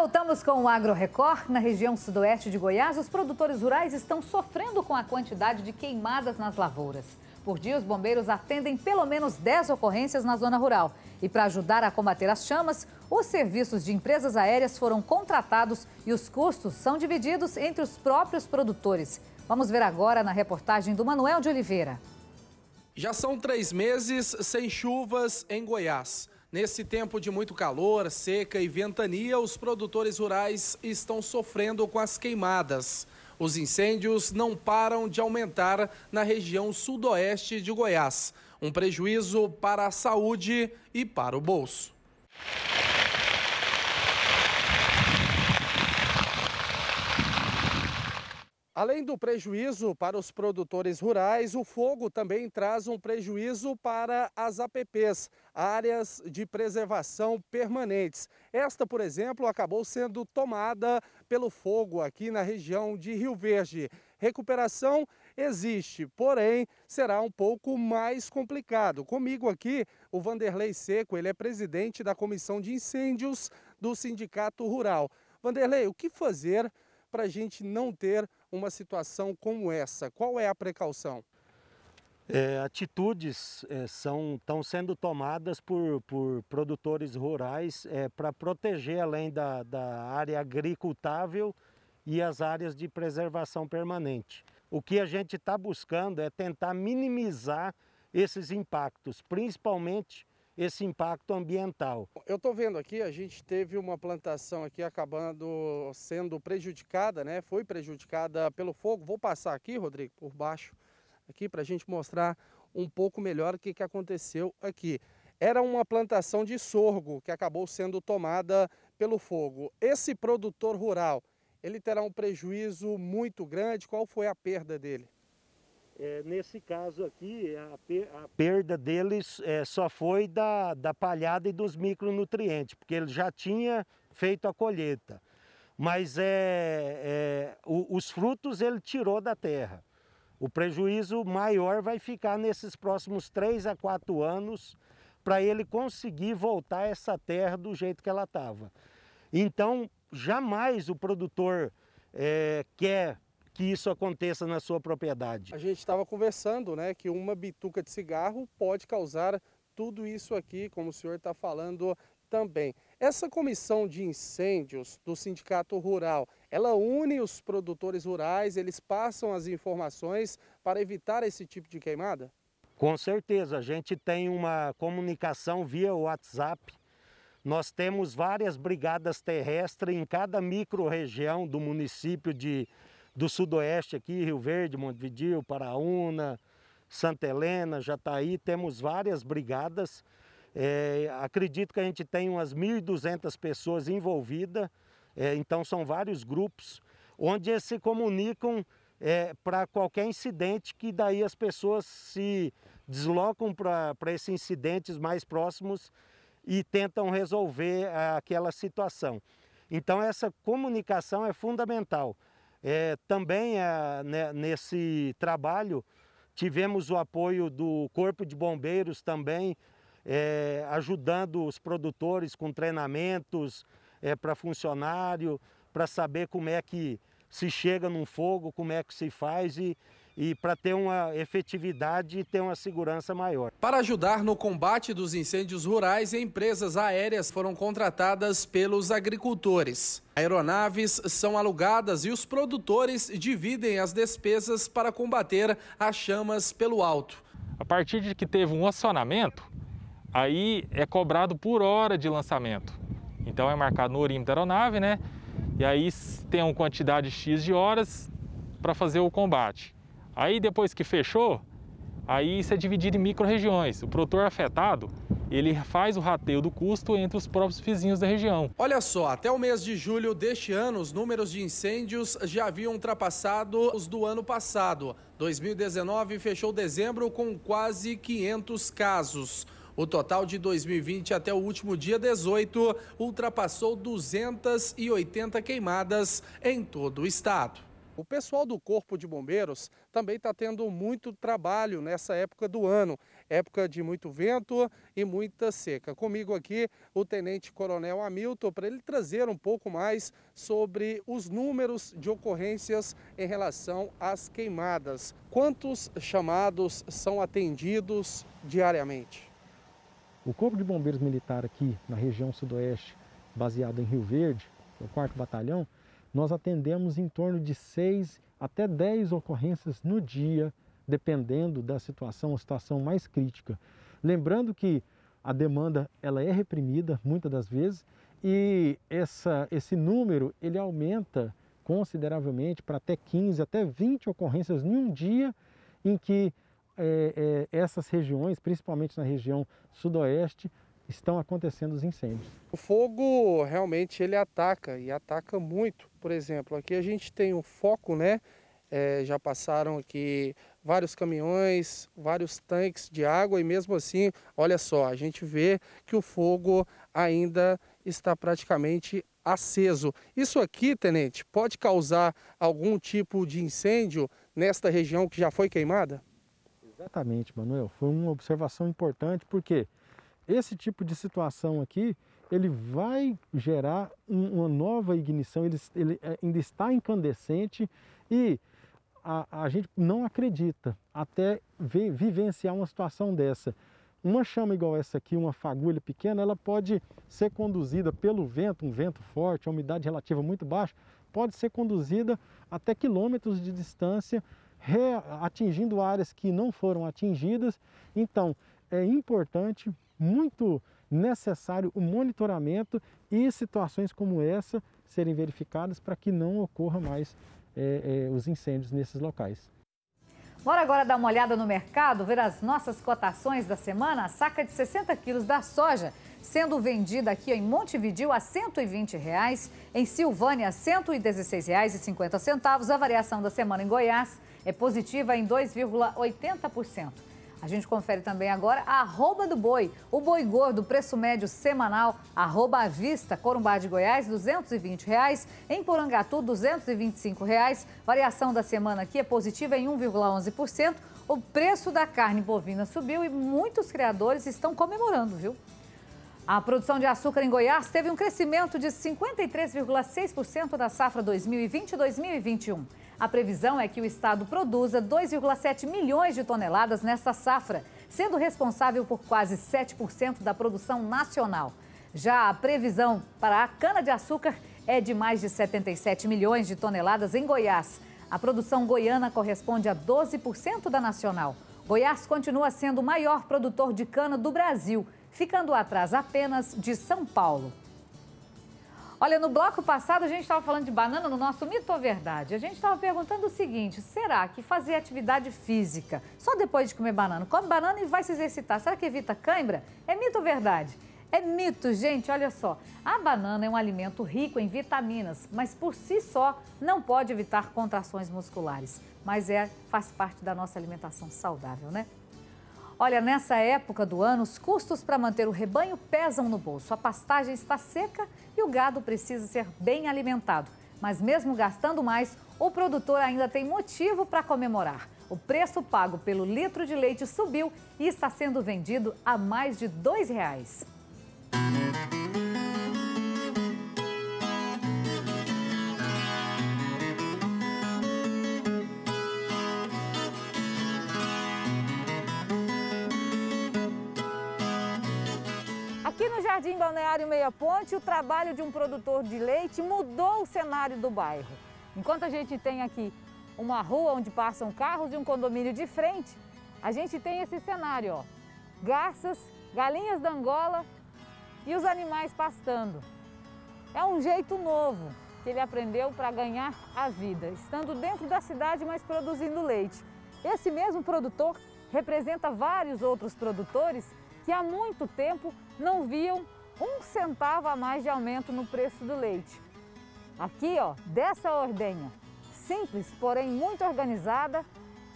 Voltamos com o Agro Record. Na região sudoeste de Goiás, os produtores rurais estão sofrendo com a quantidade de queimadas nas lavouras. Por dia, os bombeiros atendem pelo menos 10 ocorrências na zona rural. E para ajudar a combater as chamas, os serviços de empresas aéreas foram contratados e os custos são divididos entre os próprios produtores. Vamos ver agora na reportagem do Manuel de Oliveira. Já são três meses sem chuvas em Goiás. Nesse tempo de muito calor, seca e ventania, os produtores rurais estão sofrendo com as queimadas. Os incêndios não param de aumentar na região sudoeste de Goiás. Um prejuízo para a saúde e para o bolso. Além do prejuízo para os produtores rurais, o fogo também traz um prejuízo para as APPs, áreas de preservação permanentes. Esta, por exemplo, acabou sendo tomada pelo fogo aqui na região de Rio Verde. Recuperação existe, porém será um pouco mais complicado. Comigo aqui, o Vanderlei Seco, ele é presidente da Comissão de Incêndios do Sindicato Rural. Vanderlei, o que fazer para a gente não ter uma situação como essa? Qual é a precaução? É, atitudes é, são, estão sendo tomadas por, por produtores rurais é, para proteger, além da, da área agricultável e as áreas de preservação permanente. O que a gente está buscando é tentar minimizar esses impactos, principalmente esse impacto ambiental. Eu estou vendo aqui, a gente teve uma plantação aqui acabando sendo prejudicada, né? Foi prejudicada pelo fogo. Vou passar aqui, Rodrigo, por baixo, aqui para a gente mostrar um pouco melhor o que, que aconteceu aqui. Era uma plantação de sorgo que acabou sendo tomada pelo fogo. Esse produtor rural, ele terá um prejuízo muito grande. Qual foi a perda dele? É, nesse caso aqui, a, per a perda deles é, só foi da, da palhada e dos micronutrientes, porque ele já tinha feito a colheita. Mas é, é o, os frutos ele tirou da terra. O prejuízo maior vai ficar nesses próximos três a quatro anos para ele conseguir voltar essa terra do jeito que ela estava. Então, jamais o produtor é, quer que isso aconteça na sua propriedade. A gente estava conversando né, que uma bituca de cigarro pode causar tudo isso aqui, como o senhor está falando também. Essa comissão de incêndios do Sindicato Rural, ela une os produtores rurais, eles passam as informações para evitar esse tipo de queimada? Com certeza, a gente tem uma comunicação via WhatsApp nós temos várias brigadas terrestres em cada micro-região do município de, do Sudoeste aqui, Rio Verde, Montevideo, Paraúna, Santa Helena, Jataí, temos várias brigadas. É, acredito que a gente tem umas 1.200 pessoas envolvidas, é, então são vários grupos, onde eles se comunicam é, para qualquer incidente que daí as pessoas se deslocam para esses incidentes mais próximos e tentam resolver aquela situação. Então essa comunicação é fundamental. É, também é, né, nesse trabalho tivemos o apoio do Corpo de Bombeiros também, é, ajudando os produtores com treinamentos é, para funcionário, para saber como é que se chega num fogo, como é que se faz e, e para ter uma efetividade e ter uma segurança maior. Para ajudar no combate dos incêndios rurais, empresas aéreas foram contratadas pelos agricultores. Aeronaves são alugadas e os produtores dividem as despesas para combater as chamas pelo alto. A partir de que teve um acionamento, aí é cobrado por hora de lançamento. Então é marcado no orímetro da aeronave, né? E aí tem uma quantidade X de horas para fazer o combate. Aí depois que fechou, aí isso é dividido em micro-regiões. O produtor afetado, ele faz o rateio do custo entre os próprios vizinhos da região. Olha só, até o mês de julho deste ano, os números de incêndios já haviam ultrapassado os do ano passado. 2019 fechou dezembro com quase 500 casos. O total de 2020 até o último dia 18 ultrapassou 280 queimadas em todo o estado. O pessoal do Corpo de Bombeiros também está tendo muito trabalho nessa época do ano, época de muito vento e muita seca. Comigo aqui o Tenente Coronel Hamilton para ele trazer um pouco mais sobre os números de ocorrências em relação às queimadas. Quantos chamados são atendidos diariamente? O Corpo de Bombeiros Militar aqui na região sudoeste, baseado em Rio Verde, o 4 Batalhão, nós atendemos em torno de 6 até 10 ocorrências no dia, dependendo da situação, a situação mais crítica. Lembrando que a demanda ela é reprimida muitas das vezes e essa, esse número ele aumenta consideravelmente para até 15, até 20 ocorrências em um dia em que é, é, essas regiões, principalmente na região sudoeste, estão acontecendo os incêndios. O fogo realmente ele ataca e ataca muito. Por exemplo, aqui a gente tem o foco, né? É, já passaram aqui vários caminhões, vários tanques de água e mesmo assim, olha só, a gente vê que o fogo ainda está praticamente aceso. Isso aqui, tenente, pode causar algum tipo de incêndio nesta região que já foi queimada? Exatamente, Manuel. Foi uma observação importante porque esse tipo de situação aqui ele vai gerar uma nova ignição, ele, ele é, ainda está incandescente e a, a gente não acredita até vivenciar uma situação dessa. Uma chama igual essa aqui, uma fagulha pequena, ela pode ser conduzida pelo vento, um vento forte, a umidade relativa muito baixa, pode ser conduzida até quilômetros de distância, atingindo áreas que não foram atingidas. Então, é importante, muito necessário o monitoramento e situações como essa serem verificadas para que não ocorra mais é, é, os incêndios nesses locais. Bora agora dar uma olhada no mercado, ver as nossas cotações da semana. A saca de 60 quilos da soja sendo vendida aqui em Montevidil a 120 reais, em Silvânia R$ 116,50. A variação da semana em Goiás é positiva em 2,80%. A gente confere também agora a arroba do boi. O boi gordo, preço médio semanal, arroba à vista, Corumbá de Goiás, 220 reais. Em Porangatu, 225 reais. Variação da semana aqui é positiva em 1,11%. O preço da carne bovina subiu e muitos criadores estão comemorando, viu? A produção de açúcar em Goiás teve um crescimento de 53,6% da safra 2020-2021. A previsão é que o estado produza 2,7 milhões de toneladas nesta safra, sendo responsável por quase 7% da produção nacional. Já a previsão para a cana-de-açúcar é de mais de 77 milhões de toneladas em Goiás. A produção goiana corresponde a 12% da nacional. Goiás continua sendo o maior produtor de cana do Brasil, ficando atrás apenas de São Paulo. Olha, no bloco passado a gente estava falando de banana no nosso mito ou verdade. A gente estava perguntando o seguinte: será que fazer atividade física só depois de comer banana? Come banana e vai se exercitar. Será que evita cãibra? É mito ou verdade? É mito, gente, olha só. A banana é um alimento rico em vitaminas, mas por si só não pode evitar contrações musculares. Mas é, faz parte da nossa alimentação saudável, né? Olha, nessa época do ano, os custos para manter o rebanho pesam no bolso. A pastagem está seca e o gado precisa ser bem alimentado. Mas mesmo gastando mais, o produtor ainda tem motivo para comemorar. O preço pago pelo litro de leite subiu e está sendo vendido a mais de R$ 2,00. Jardim Balneário Meia Ponte, o trabalho de um produtor de leite mudou o cenário do bairro. Enquanto a gente tem aqui uma rua onde passam carros e um condomínio de frente, a gente tem esse cenário, ó. Garças, galinhas da Angola e os animais pastando. É um jeito novo que ele aprendeu para ganhar a vida, estando dentro da cidade, mas produzindo leite. Esse mesmo produtor representa vários outros produtores que há muito tempo não viam um centavo a mais de aumento no preço do leite. Aqui, ó, dessa ordenha, simples, porém muito organizada,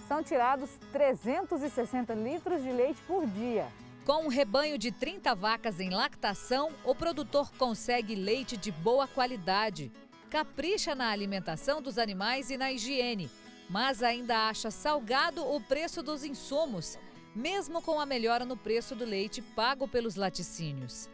são tirados 360 litros de leite por dia. Com um rebanho de 30 vacas em lactação, o produtor consegue leite de boa qualidade. Capricha na alimentação dos animais e na higiene, mas ainda acha salgado o preço dos insumos mesmo com a melhora no preço do leite pago pelos laticínios.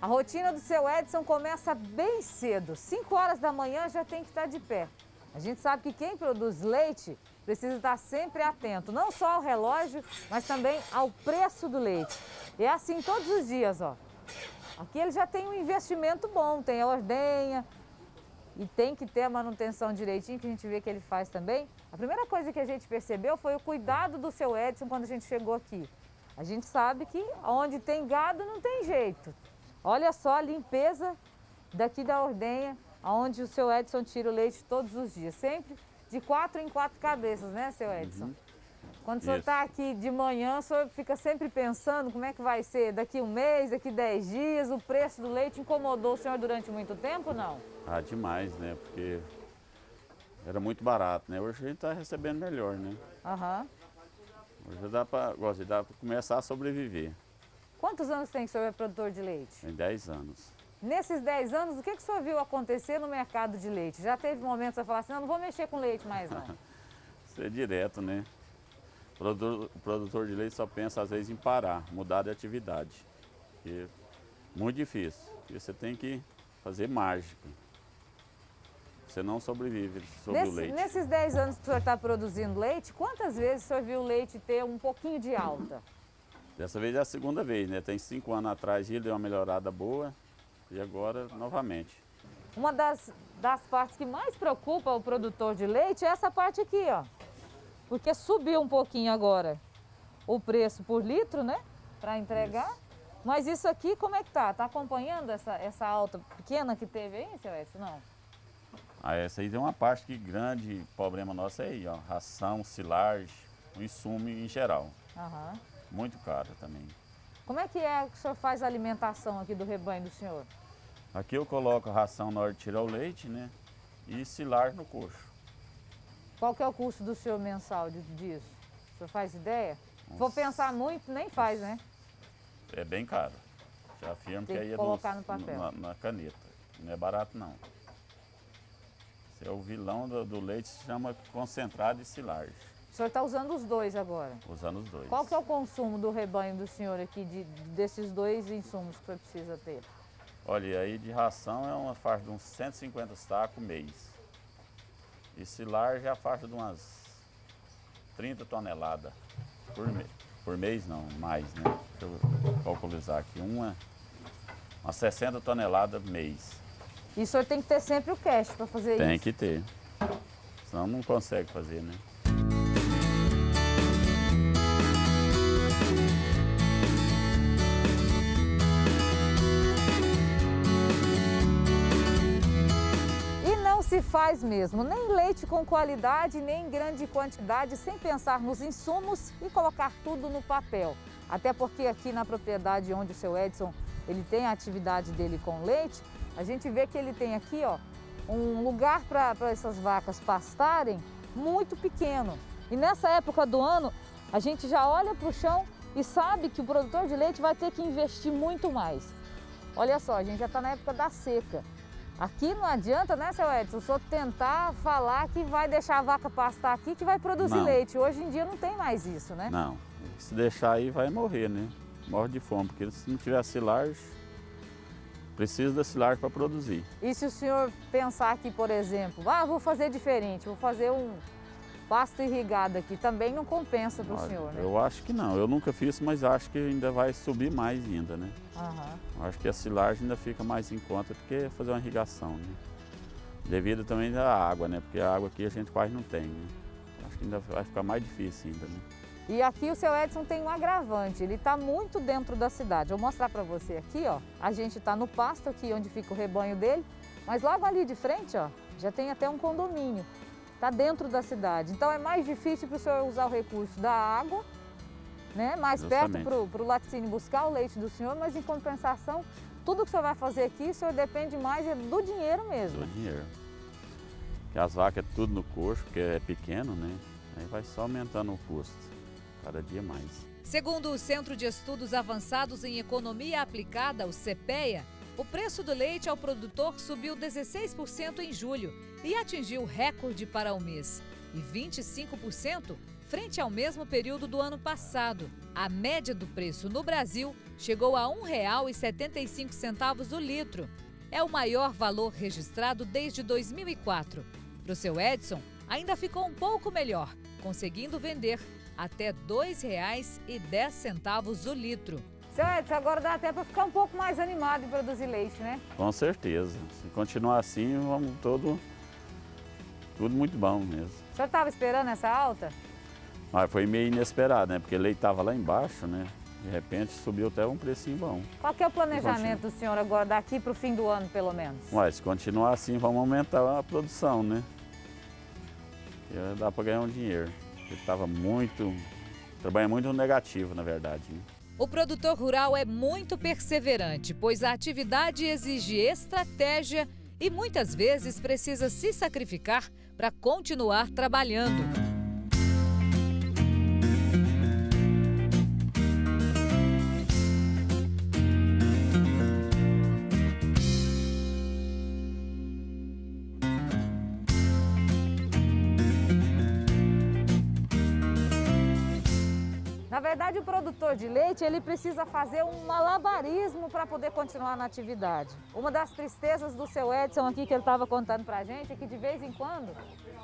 A rotina do seu Edson começa bem cedo, 5 horas da manhã já tem que estar de pé. A gente sabe que quem produz leite precisa estar sempre atento, não só ao relógio, mas também ao preço do leite. E é assim todos os dias, ó. Aqui ele já tem um investimento bom, tem a ordenha, e tem que ter a manutenção direitinho, que a gente vê que ele faz também. A primeira coisa que a gente percebeu foi o cuidado do seu Edson quando a gente chegou aqui. A gente sabe que onde tem gado não tem jeito. Olha só a limpeza daqui da ordenha, onde o seu Edson tira o leite todos os dias, sempre de quatro em quatro cabeças, né, seu Edson? Uhum. Quando o senhor está aqui de manhã, o senhor fica sempre pensando como é que vai ser daqui um mês, daqui dez dias, o preço do leite incomodou o senhor durante muito tempo ou não? Ah, demais, né? Porque era muito barato, né? Hoje a gente está recebendo melhor, né? Aham. Uhum. Hoje dá para começar a sobreviver. Quantos anos tem que o senhor é produtor de leite? Tem 10 anos. Nesses 10 anos, o que, que o senhor viu acontecer no mercado de leite? Já teve momentos que você falar assim, não, não vou mexer com leite mais não. Isso é direto, né? O produtor, de leite só pensa às vezes em parar, mudar de atividade. E é muito difícil. Porque você tem que fazer mágica. Você não sobrevive sobre Nesse, o leite. Nesses 10 anos que o senhor está produzindo leite, quantas vezes o senhor viu o leite ter um pouquinho de alta? Dessa vez é a segunda vez, né? Tem cinco anos atrás ele deu uma melhorada boa e agora novamente. Uma das, das partes que mais preocupa o produtor de leite é essa parte aqui, ó. Porque subiu um pouquinho agora o preço por litro, né? Para entregar. Isso. Mas isso aqui, como é que tá? Tá acompanhando essa, essa alta pequena que teve aí, seu Edson? Não? Ah, essa aí tem uma parte que grande problema nosso é aí, ó. Ração, silagem, o insumo em geral. Aham. Muito caro também. Como é que é que o senhor faz a alimentação aqui do rebanho do senhor? Aqui eu coloco ração na hora de tirar o leite, né? E silagem no coxo. Qual que é o custo do senhor mensal disso? O senhor faz ideia? Se for pensar muito, nem faz, né? É bem caro. Já afirmo Tem que aí é colocar no, no papel. Na, na, caneta. Não é barato não. Esse é o vilão do, do leite, se chama concentrado de silagem. O senhor está usando os dois agora? Usando os dois. Qual que é o consumo do rebanho do senhor aqui, de, desses dois insumos que o senhor precisa ter? Olha, aí de ração é uma faixa de uns 150 sacos mês. E silagem é a faixa de umas 30 toneladas por, mês. por mês, não, mais, né? Deixa eu calculizar aqui. Uma, umas 60 toneladas mês. E o senhor tem que ter sempre o cash para fazer tem isso? Tem que ter. Senão não consegue fazer, né? Se faz mesmo, nem leite com qualidade, nem em grande quantidade, sem pensar nos insumos e colocar tudo no papel. Até porque aqui na propriedade onde o seu Edson ele tem a atividade dele com leite, a gente vê que ele tem aqui ó, um lugar para essas vacas pastarem muito pequeno. E nessa época do ano, a gente já olha para o chão e sabe que o produtor de leite vai ter que investir muito mais. Olha só, a gente já está na época da seca. Aqui não adianta, né, seu Edson, senhor tentar falar que vai deixar a vaca pastar aqui que vai produzir Não. leite. Hoje em dia não tem mais isso, né? Não. Se deixar aí vai morrer, né? Morre de fome, porque se não tiver silagem, precisa da silagem para produzir. E se o senhor pensar aqui, por exemplo, ah, vou fazer diferente, vou fazer um pasto irrigado aqui, também não compensa para o senhor, né? Eu acho que não. Eu nunca fiz, mas acho que ainda vai subir mais ainda, né? Aham. Acho que a silagem ainda fica mais em conta do que fazer uma irrigação, né? Devido também à água, né? Porque a água aqui a gente quase não tem, né? Acho que ainda vai ficar mais difícil ainda, né? E aqui o seu Edson tem um agravante, ele está muito dentro da cidade. Eu vou mostrar para você aqui, ó. A gente está no pasto aqui onde fica o rebanho dele, mas logo ali de frente, ó, já tem até um condomínio. Está dentro da cidade. Então é mais difícil para o senhor usar o recurso da água, né? mais Justamente. perto para o laticínio buscar o leite do senhor, mas em compensação, tudo que o senhor vai fazer aqui, o senhor depende mais é do dinheiro mesmo. Do dinheiro. Porque as vacas é tudo no coxo, porque é pequeno, né? Aí vai só aumentando o custo, cada dia mais. Segundo o Centro de Estudos Avançados em Economia Aplicada, o CPEA, o preço do leite ao produtor subiu 16% em julho e atingiu recorde para o mês, e 25% frente ao mesmo período do ano passado. A média do preço no Brasil chegou a R$ 1,75 o litro. É o maior valor registrado desde 2004. Para o seu Edson, ainda ficou um pouco melhor, conseguindo vender até R$ 2,10 o litro. Seu Edson, agora dá até para ficar um pouco mais animado em produzir leite, né? Com certeza. Se continuar assim, vamos todo. Tudo muito bom mesmo. O senhor estava esperando essa alta? Mas foi meio inesperado, né? Porque o leite estava lá embaixo, né? De repente subiu até um precinho bom. Qual que é o planejamento do senhor agora, daqui para o fim do ano, pelo menos? Mas se continuar assim, vamos aumentar a produção, né? E dá para ganhar um dinheiro. Porque estava muito. Trabalha muito no negativo, na verdade. Né? O produtor rural é muito perseverante, pois a atividade exige estratégia e muitas vezes precisa se sacrificar para continuar trabalhando. Leite, ele precisa fazer um malabarismo para poder continuar na atividade. Uma das tristezas do seu Edson aqui, que ele estava contando para a gente, é que de vez em quando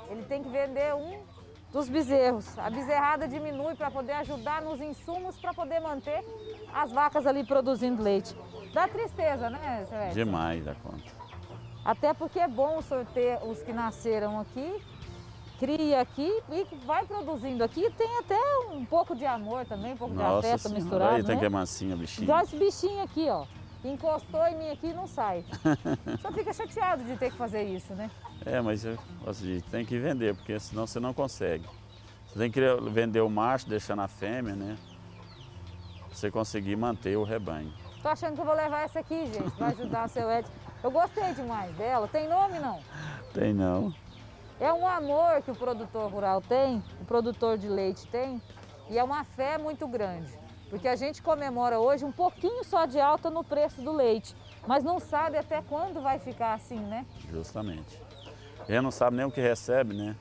ele tem que vender um dos bezerros. A bezerrada diminui para poder ajudar nos insumos para poder manter as vacas ali produzindo leite. Dá tristeza, né, seu Edson? Demais da conta. Até porque é bom o senhor ter os que nasceram aqui cria aqui e vai produzindo aqui. Tem até um pouco de amor também, um pouco Nossa de afeto senhora, misturado, aí tem né? que é mansinha, bichinho. Igual esse bichinho aqui, ó. Encostou em mim aqui e não sai. Só fica chateado de ter que fazer isso, né? É, mas eu, tem que vender, porque senão você não consegue. Você tem que vender o macho, deixando a fêmea, né? Pra você conseguir manter o rebanho. Tô achando que eu vou levar essa aqui, gente, vai ajudar o seu Edson. Eu gostei demais dela. Tem nome, não? Tem não. É um amor que o produtor rural tem, o produtor de leite tem, e é uma fé muito grande. Porque a gente comemora hoje um pouquinho só de alta no preço do leite, mas não sabe até quando vai ficar assim, né? Justamente. Ele não sabe nem o que recebe, né?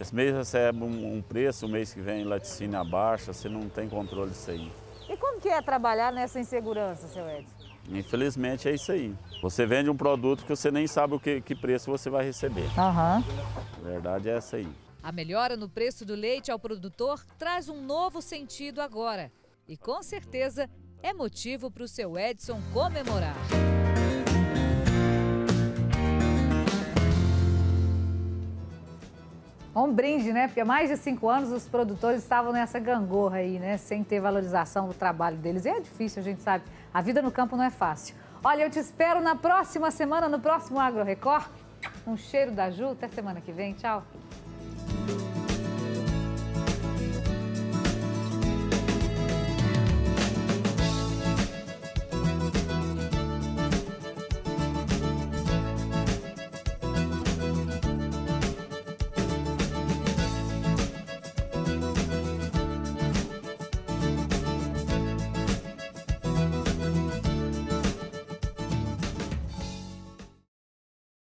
Esse mês recebe um, um preço, o mês que vem laticínio abaixa, você não tem controle disso aí. E como que é trabalhar nessa insegurança, seu Edson? Infelizmente é isso aí. Você vende um produto que você nem sabe o que, que preço você vai receber. Aham. A verdade é essa aí. A melhora no preço do leite ao produtor traz um novo sentido agora. E com certeza é motivo para o seu Edson comemorar. Um brinde, né? Porque há mais de cinco anos os produtores estavam nessa gangorra aí, né? Sem ter valorização do trabalho deles. E é difícil, a gente sabe. A vida no campo não é fácil. Olha, eu te espero na próxima semana, no próximo Agro Record. Um cheiro da Ju. Até semana que vem. Tchau.